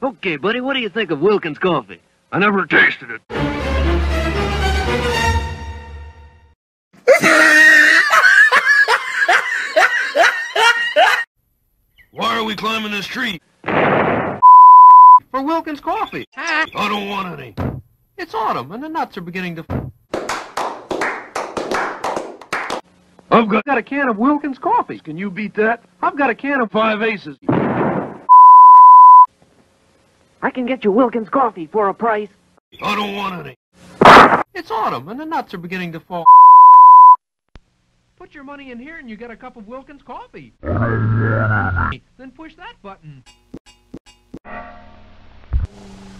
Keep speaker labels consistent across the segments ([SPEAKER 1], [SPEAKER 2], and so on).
[SPEAKER 1] Okay, buddy, what do you think of Wilkins coffee?
[SPEAKER 2] I never tasted it. Why are we climbing this tree?
[SPEAKER 3] For Wilkins coffee.
[SPEAKER 2] I don't want any.
[SPEAKER 3] It's autumn and the nuts are beginning to.
[SPEAKER 2] I've got
[SPEAKER 3] I've got a can of Wilkins coffee.
[SPEAKER 2] Can you beat that?
[SPEAKER 3] I've got a can of.
[SPEAKER 2] Five aces.
[SPEAKER 1] I can get you Wilkins coffee for a price.
[SPEAKER 2] I don't want any.
[SPEAKER 3] It's autumn and the nuts are beginning to fall. Put your money in here and you get a cup of Wilkins coffee. then push that button.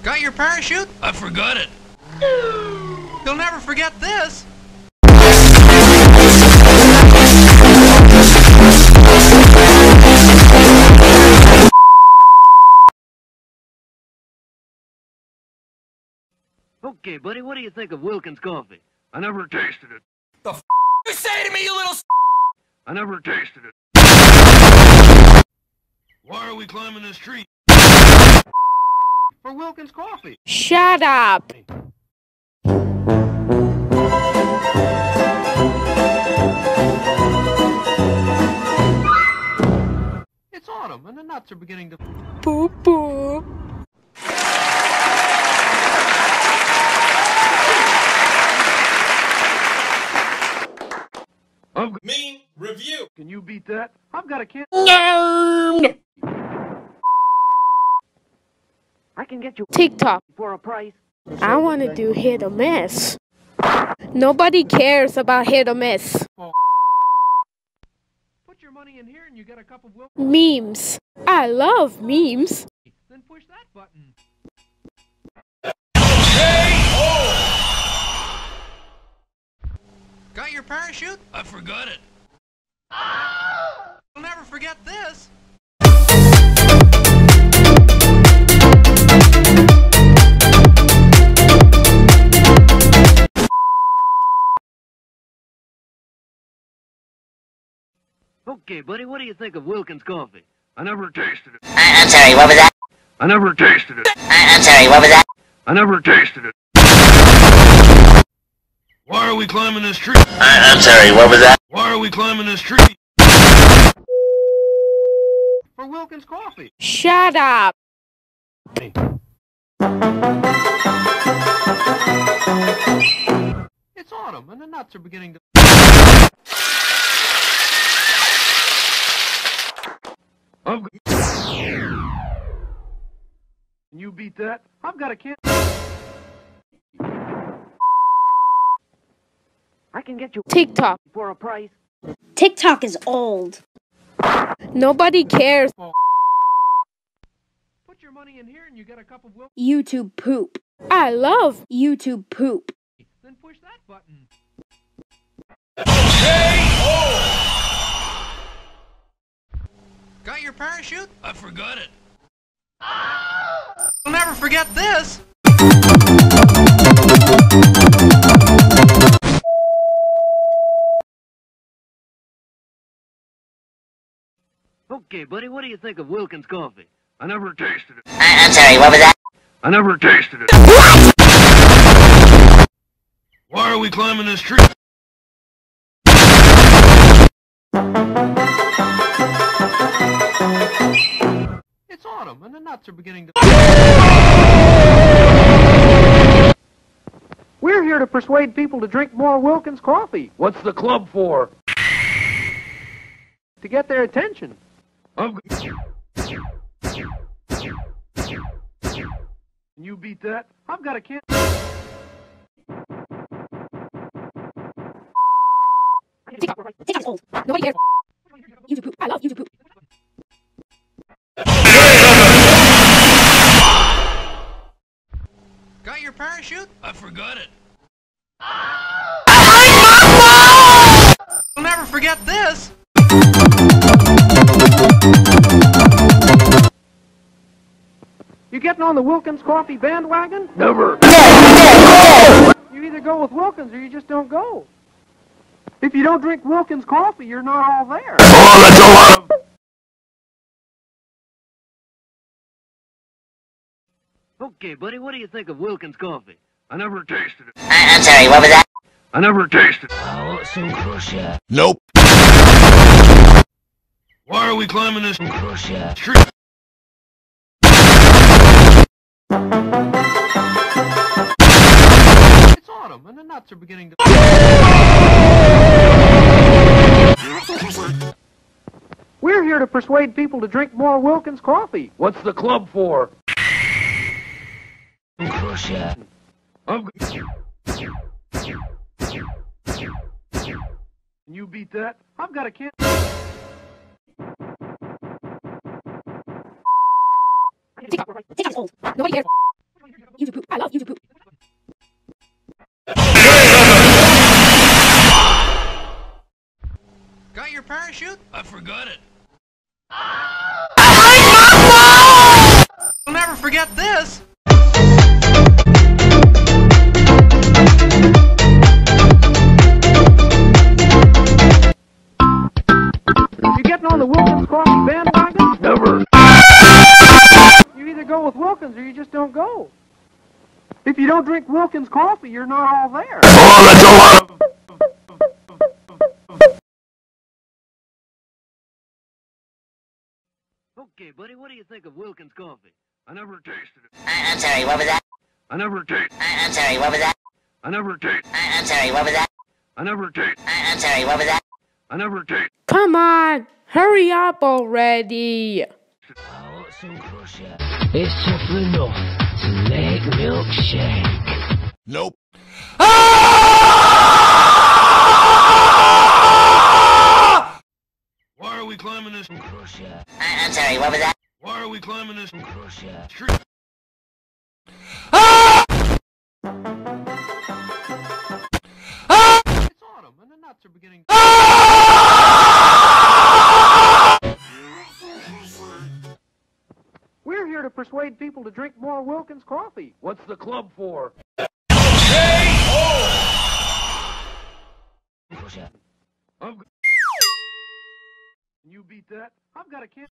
[SPEAKER 3] Got your parachute?
[SPEAKER 2] I forgot it.
[SPEAKER 3] You'll never forget this.
[SPEAKER 1] Okay, buddy, what do you think of Wilkins coffee?
[SPEAKER 2] I never tasted it.
[SPEAKER 4] The f you say to me, you little s-
[SPEAKER 2] I never tasted it. Why are we climbing this tree?
[SPEAKER 3] For Wilkins coffee.
[SPEAKER 5] Shut up.
[SPEAKER 3] It's autumn and the nuts are beginning to.
[SPEAKER 5] Boop boop.
[SPEAKER 2] I've got,
[SPEAKER 4] mean review.
[SPEAKER 2] can you beat that?
[SPEAKER 3] I've got a can.
[SPEAKER 1] I can get you
[SPEAKER 5] TikTok.
[SPEAKER 1] for a price.
[SPEAKER 5] I want to do hit or miss. Nobody cares about hit or miss.
[SPEAKER 3] Put your money in here and you get a cup of Wilkins.
[SPEAKER 5] Memes. I love memes.
[SPEAKER 3] Then push that button. Got your parachute?
[SPEAKER 2] I forgot it.
[SPEAKER 3] You'll never forget this.
[SPEAKER 1] Okay, buddy, what do you think of Wilkins coffee?
[SPEAKER 2] I never tasted it.
[SPEAKER 6] I- I'm sorry, what was that?
[SPEAKER 2] I never tasted it.
[SPEAKER 6] I- I'm sorry, what was that?
[SPEAKER 2] I never tasted it. Why are we climbing this tree?
[SPEAKER 6] I- I'm sorry, what was that?
[SPEAKER 2] Why are we climbing this tree?
[SPEAKER 3] For Wilkins coffee.
[SPEAKER 5] Shut up.
[SPEAKER 3] It's autumn and the nuts are beginning to.
[SPEAKER 2] I've can you beat that?
[SPEAKER 3] I've got a can.
[SPEAKER 1] I can get you
[SPEAKER 5] TikTok.
[SPEAKER 1] for a price.
[SPEAKER 7] TikTok is old.
[SPEAKER 5] Nobody cares.
[SPEAKER 3] Put your money in here and you get a cup of Wilkins.
[SPEAKER 7] YouTube poop.
[SPEAKER 5] I love.
[SPEAKER 7] YouTube poop.
[SPEAKER 3] Then push that button. Got your parachute?
[SPEAKER 2] I forgot it.
[SPEAKER 3] You'll never forget this.
[SPEAKER 1] Okay, buddy, what do you think of Wilkins coffee?
[SPEAKER 2] I never tasted it.
[SPEAKER 6] I- I'm sorry, what was that?
[SPEAKER 2] I never tasted it. Why are we climbing this tree?
[SPEAKER 3] It's autumn and the nuts are beginning to. We're here to persuade people to drink more Wilkins coffee
[SPEAKER 2] What's the club for?
[SPEAKER 3] to get their attention.
[SPEAKER 2] I've can you beat that?
[SPEAKER 3] I've got a can.
[SPEAKER 5] TikTok. TikTok is old. Nobody cares. YouTube poop. I love YouTube poop.
[SPEAKER 3] Got your parachute?
[SPEAKER 2] I forgot it.
[SPEAKER 3] You'll never forget this. Getting on the Wilkins coffee bandwagon?
[SPEAKER 2] Never.
[SPEAKER 3] You either go with Wilkins or you just don't go. If you don't drink Wilkins coffee, you're not all there.
[SPEAKER 2] Oh, that's a lot of
[SPEAKER 1] Okay, buddy, what do you think of Wilkins coffee?
[SPEAKER 2] I never tasted it.
[SPEAKER 6] I- I'm sorry, what was that?
[SPEAKER 2] I never tasted it.
[SPEAKER 8] Oh, I want some crusher.
[SPEAKER 2] Nope. Why are we climbing this
[SPEAKER 8] Crusher.
[SPEAKER 2] tree?
[SPEAKER 3] It's autumn, and the nuts are beginning to... We're here to persuade people to drink more Wilkins coffee.
[SPEAKER 2] What's the club for?
[SPEAKER 8] Crusher.
[SPEAKER 2] I'm... Can you beat that?
[SPEAKER 3] I've got a can...
[SPEAKER 5] TikTok is old. Nobody cares. YouTube poop. I love YouTube poop.
[SPEAKER 3] Got your parachute?
[SPEAKER 2] I forgot it.
[SPEAKER 3] I'll never forget this. You getting on the Wilkins coffee bandwagon?
[SPEAKER 2] Never.
[SPEAKER 3] Wilkins or you just don't go. If you don't drink Wilkins coffee, you're not all there.
[SPEAKER 2] Oh, that's a lot of...
[SPEAKER 1] Okay, buddy, what do you think of Wilkins coffee?
[SPEAKER 2] I never tasted it.
[SPEAKER 6] I- I'm sorry, what was that?
[SPEAKER 2] I never tasted
[SPEAKER 6] I- I'm sorry, what was that?
[SPEAKER 2] I never tasted
[SPEAKER 6] I- I'm sorry, what was that?
[SPEAKER 2] I never tasted
[SPEAKER 6] I- I'm sorry, what was that?
[SPEAKER 2] I never tasted
[SPEAKER 5] Come on, hurry up already.
[SPEAKER 8] Oh, I want some crusher. It's tough enough to make milkshake.
[SPEAKER 2] Nope. Why are we climbing this
[SPEAKER 8] Crusher.
[SPEAKER 6] I- I'm sorry, what was that?
[SPEAKER 2] Why are we climbing this
[SPEAKER 8] Crusher.
[SPEAKER 2] tree?
[SPEAKER 3] It's autumn, and the nuts are beginning to... We're persuade people to drink more Wilkins coffee.
[SPEAKER 2] What's the club for?
[SPEAKER 8] Crusher.
[SPEAKER 2] I'm... Can you beat that?
[SPEAKER 3] I've got a can...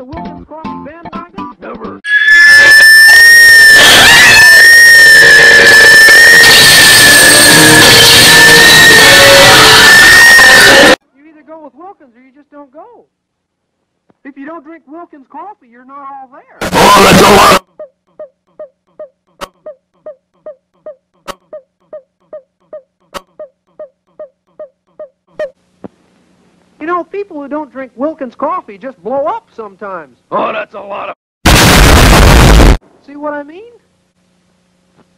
[SPEAKER 3] the Wilkins coffee bandwagon?
[SPEAKER 2] Never.
[SPEAKER 3] You either go with Wilkins or you just don't go. If you don't drink Wilkins coffee, you're not all there. You know, people who don't drink Wilkins coffee just blow up sometimes.
[SPEAKER 2] Oh, that's a lot of...
[SPEAKER 3] See what I mean?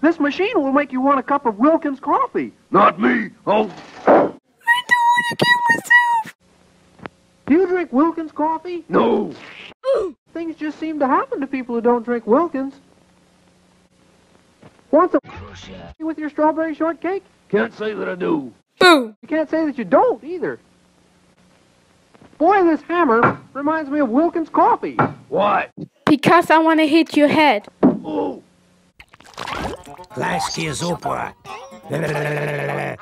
[SPEAKER 3] This machine will make you want a cup of Wilkins coffee.
[SPEAKER 2] Not me. Oh, I
[SPEAKER 3] Do you can't do. Do you drink Wilkins coffee?
[SPEAKER 2] no.
[SPEAKER 3] Things just seem to happen to people who don't drink Wilkins. Want some with your strawberry shortcake?
[SPEAKER 2] Can't say that I do.
[SPEAKER 5] Boom.
[SPEAKER 3] You can't say that you don't either. Boy, this hammer reminds me of Wilkins coffee.
[SPEAKER 2] Why?
[SPEAKER 5] Because I want to hit your head.
[SPEAKER 2] Oh,
[SPEAKER 9] Lasky is opera.